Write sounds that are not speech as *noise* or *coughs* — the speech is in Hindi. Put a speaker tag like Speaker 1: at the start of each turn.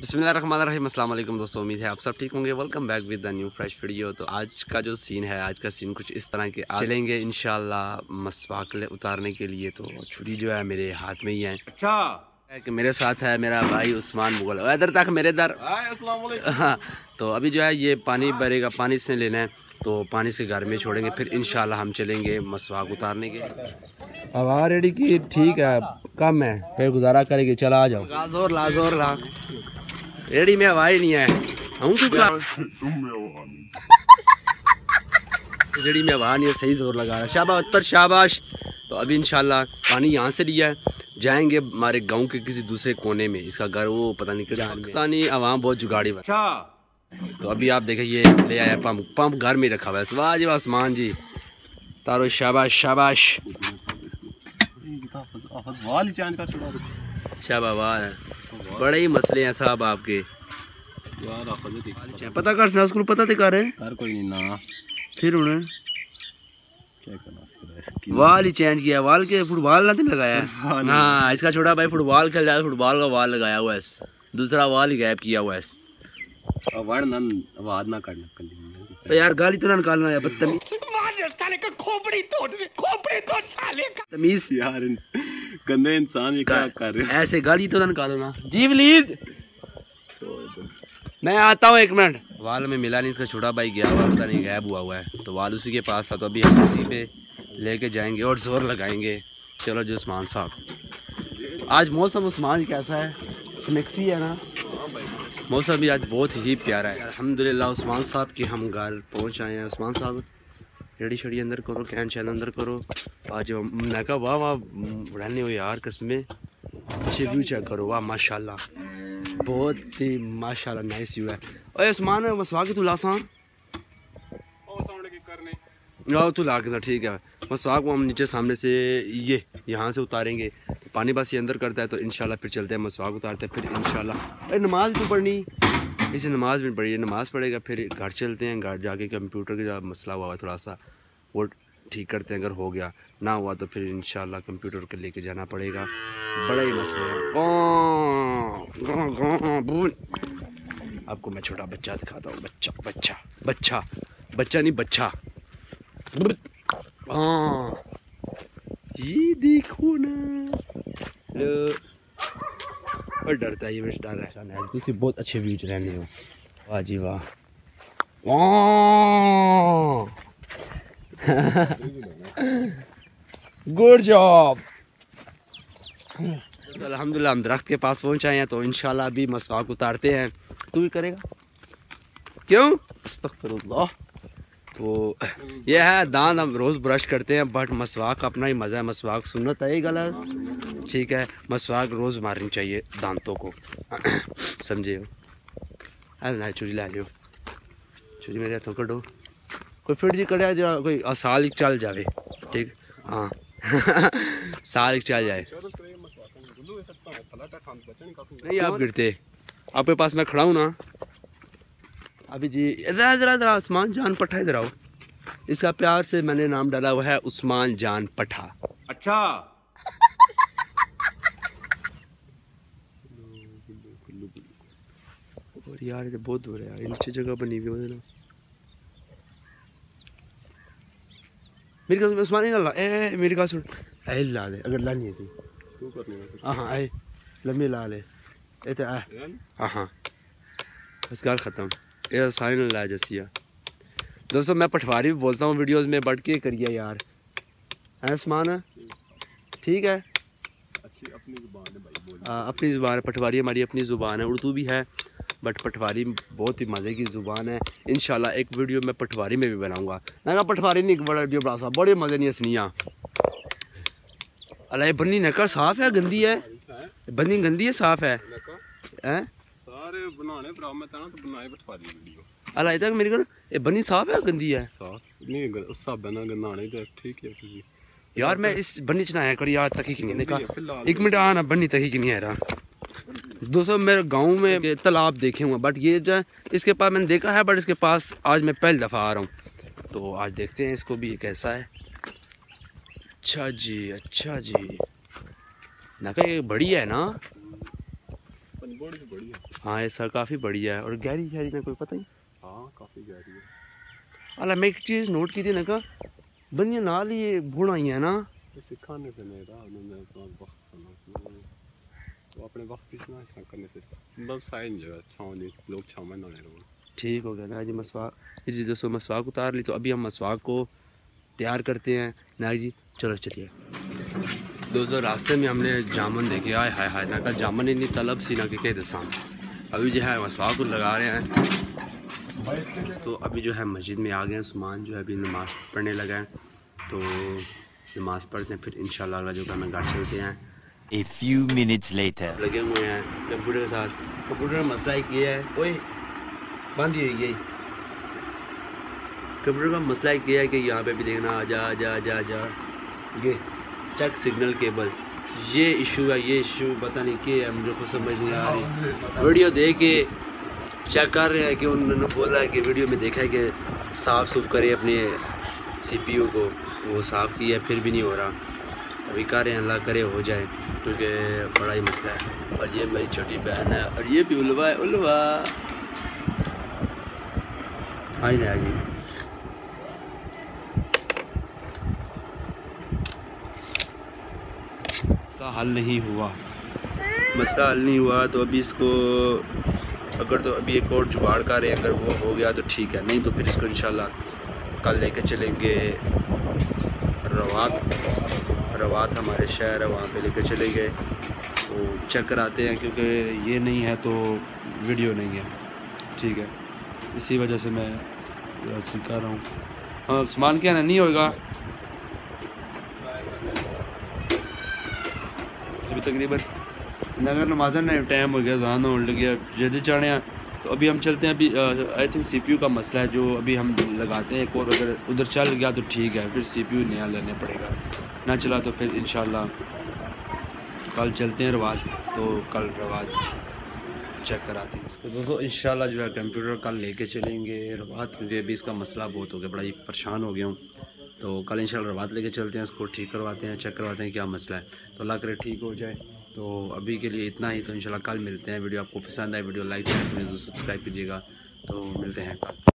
Speaker 1: बसमिल्लाम दोस्तों उम्मीद है आप सब ठीक होंगे। Welcome back with the new fresh video तो आज का जो सीन है आज का सीन कुछ इस तरह के चलेंगे इन मसवाक उतारने के लिए। तो छुरी जो है मेरे हाथ में ही है। अच्छा। कि मेरे साथ है मेरा भाई उस्मान मुगल। इधर तक मेरे दर हाँ तो अभी जो है ये पानी भरेगा पानी से लेना है। तो पानी से घर में छोड़ेंगे फिर इन हम चलेंगे मसवाक उतारने के। हवा रेडी की ठीक है कम है फिर गुजारा करेगी। चला आ जाओ। लाजोर लाजोर ला रेडी में हवा ही नहीं है। हम *laughs* रेडी में हवा नहीं है सही ज़ोर लगा रहा शाबाश उत्तर शाबाश। तो अभी इंशाल्लाह पानी यहाँ से लिया है। जाएँगे हमारे गाँव के किसी दूसरे कोने में। इसका घर वो पता नहीं क्या पाकिस्तानी आवाम बहुत जुगाड़ी अच्छा। तो अभी आप देखें ये ले आया पंप। पंप घर में रखा हुआ है। वाह जी आसमान जी। तारो शाबाश। शाबाश। शाबाश वाह। बड़े ही मसले हैं साहब आपके। अच्छा, पता कर स्कूल पता तो कर कोई नहीं ना। फिर उन्हें वाल ही चेंज किया वाल के फुटबॉल ना तो लगाया। *laughs* हाँ इसका छोटा भाई फुटबॉल खेल जाए फुटबॉल का वाल लगाया हुआ है दूसरा वाल ही गैप किया हुआ है आवाज़ ना करना तो यार गाली तो ना निकालना है बदतमीज। खोपड़ी तोड़ खोपड़ी तोड़ साले का। तमीज यार गंदे इंसान ये क्या कर रहे हैं? ऐसे गाली तो ना निकालो ना। जी वलीद मैं आता हूँ एक मिनट। वाल में मिला नहीं इसका छोटा भाई गया हुआ पता नहीं गायब हुआ हुआ है। तो वाल उसी के पास था तो अभी हम इसी पे लेके जाएँगे और ज़ोर लगाएँगे। चलो जो उस्मान साहब। आज मौसम उस्मान कैसा है? स्नैक्सी है ना? मौसम भी आज बहुत ही प्यारा है। अलहमदिल्ला उस्मान साहब के हम घर पहुँच आए हैं। उस्मान साहब रेडी शड़ी अंदर करो, कैन चैन अंदर करो। आज मैं कहा, वाह वाह रहने हो यार कसमें। अच्छे व्यू चेक करो, वाह, माशाल्लाह। बहुत ही माशाल्लाह नाइस व्यू है। ओए, उस्मान मसवा के तू लासान आओ, तू ला के ठीक है। मसवाक को हम नीचे सामने से ये, यहाँ से उतारेंगे। तो पानी बस ये अंदर करता है तो इन फिर चलते हैं मसवाक उतारते हैं, फिर इन नमाज़ भी पढ़नी? इसे नमाज़ भी पढ़ी नमाज़ पढ़ेगा, फिर घर चलते हैं, घर जाके कंप्यूटर का जो मसला हुआ है थोड़ा सा वो ठीक करते हैं, अगर हो गया, ना हुआ तो फिर इन कंप्यूटर के लेके जाना पड़ेगा। बड़ा ही मसला मसले आपको मैं छोटा बच्चा दिखाता हूँ, बच्चा बच्चा बच्चा बच्चा नहीं, बच्चा। ये देखो ना। और डरता है ये मेरे डर ऐसा नहीं तुम बहुत अच्छे व्यू रहने हो। वाह जी वाह। गुड जॉब अल्हम्दुलिल्लाह हम दरख्त के पास पहुँच आए हैं तो इंशाल्लाह अभी मसवाक उतारते हैं। तू भी करेगा? क्यों? तो ये है दांत हम रोज़ ब्रश करते हैं बट मसवाक अपना ही मज़ा है मसवाक सुनत है गलत। ठीक है मसवाक रोज़ मारनी चाहिए दांतों को। *coughs* समझे हो? चुरी ला लियो। चुरी मेरे हाथों कटो कोई फिर जी करे जो, कोई साल ही चल जाए ठीक? हाँ। *laughs* साल चल जाए। नहीं, आप गिरते। आपके पास मैं खड़ा हूँ ना। अभी जी, इधर इधर इधर उस्मान जान पठा, इधर आओ। इसका प्यार से मैंने नाम डाला हुआ है उस्मान जान पठा। अच्छा। और यार ये बहुत दूर है यार नीचे जगह बनी हुई है ना। मेरी का उस्मान नहीं ला ए मेरी का सुन। ए ला दे अगर ला नहीं थी हाँ हाँ ए लम्बी ला ले ए तो हाँ हाँ। बस गाल ख़त्म। ये सारे ला जैसी दोस्तों मैं पटवारी भी बोलता हूँ वीडियोस में बढ़ के करिए यार। है समान ठीक है? अच्छी अपनी ज़ुबान है भाई आ, अपनी ज़ुबान है पटवारी हमारी अपनी ज़ुबान है उर्दू भी है। बट पटवारी बहुत ही मज़े की ज़ुबान है। इन एक वीडियो मैं पटवारी में भी बनाऊँगा। ना पटवारी नहीं बड़ा वीडियो बड़ा सा बड़े मज़े नहीं हसनियाँ अल्लाह बन्नी नकर साफ़ है गंदी है? बन्नी गंदी है साफ़ है? हैं? सारे बनाने भरा मैं तो बनाए पटवारी वीडियो। अला इधर मेरे को ये बनी साफ़ है गंदी है? साफ़? नहीं उस हिसाब ना गंदाने तो ठीक है यार मैं इस बनी च ना है करी यार तकी की नहीं एक मिनट आ ना बनी तकी की नहीं है रहा दोस्तों मेरे गाँव में तालाब देखे हुए बट ये जो है इसके पास मैंने देखा है बट इसके पास आज मैं पहली दफ़ा आ रहा हूँ। तो आज देखते हैं इसको भी कैसा है। अच्छा जी अच्छा जी। ना ये बड़ी है ना?
Speaker 2: बड़ी बड़ी है
Speaker 1: ये सर काफ़ी बढ़िया है और गहरी गहरी ना कोई पता ही
Speaker 2: हाँ काफ़ी गहरी है।
Speaker 1: अला मैं एक चीज़ नोट की थी ना का बंदियाँ नाल ये बूढ़ा ही है ना?
Speaker 2: सिखाने से नहीं रहा उन्होंने करना तो अपने वक्त की करने से। मतलब साइन जो है, छाँव नहीं, लोग
Speaker 1: ठीक हो गया ना जी मसवाक जी दोस्तों, मसवाक उतार ली तो अभी हम मसवाक को तैयार करते हैं। ना जी, चलो चलिए। दोस्तों, रास्ते में हमने जामुन देखे, आए हाय हाय ना का जामुन इतनी तलब सी ना कि कहते सामने अभी जो है, मसवाक को लगा रहे हैं। तो अभी जो है, मस्जिद में आ गए हैं, सामान जो है, अभी नमाज़ पढ़ने लगा है। तो नमाज़ पढ़ते हैं, फिर इन जो है घर चलते हैं।
Speaker 3: A few minutes later.
Speaker 1: लगे हुए हैं कंप्यूटर के साथ। कंप्यूटर का मसला एक ये है, ओए, बंद ही हुई कंप्यूटर का मसला एक ये है कि यहाँ पे भी देखना आ जा जा जा जा। ये चेक सिग्नल केबल ये इशू है, ये इशू पता नहीं क्या है, मुझे कुछ समझ नहीं आ रही। वीडियो देख के चेक कर रहे हैं कि उन्होंने बोला है कि वीडियो में देखा है कि साफ़ सुफ करे अपने सीपीयू को। तो वो साफ़ किया, फिर भी नहीं हो रहा। अभी कर अल्लाह करे हो जाए, क्योंकि बड़ा ही मसला है। और ये मेरी छोटी बहन है, और ये भी उलवा है, उलवा। आई ना जी। मसला हल नहीं हुआ। मसला हल नहीं हुआ तो अभी इसको, अगर तो अभी एक और जुगाड़ कर रहे हैं, अगर वो हो गया तो ठीक है, नहीं तो फिर इसको इंशाल्लाह कल लेके चलेंगे रवात। रवात हमारे शहर है, वहाँ पे लेके चले गए। तो चेक कराते हैं क्योंकि ये नहीं है तो वीडियो नहीं है। ठीक है। इसी वजह से मैं सिखा रहा हूँ। हाँ सामान क्या ना नहीं होगा अभी तकरीबन नगर नमाजन ने टाइम हो गया जहान होने लग गया जल्दी चढ़े तो अभी हम चलते हैं। अभी आई थिंक सीपीयू का मसला है जो अभी हम लगाते हैं। एक और अगर उधर चल गया तो ठीक है, फिर सीपीयू नया लेने पड़ेगा। ना चला तो फिर इन कल चलते हैं रवाज तो कल रवाज चेक कराते हैं इसको। दोस्तों इन जो है कंप्यूटर कल लेके चलेंगे रवात क्योंकि अभी इसका मसला बहुत हो गया, बड़ा ही परेशान हो गया हूँ। तो कल इन रवात लेके चलते हैं, इसको ठीक करवाते हैं चेक करवाते हैं क्या मसला है। तो अल्लाह करे ठीक हो जाए। तो अभी के लिए इतना ही तो इन कल मिलते हैं। वीडियो आपको पसंद आए, वीडियो लाइक करें सब्सक्राइब कीजिएगा। तो मिलते हैं कल।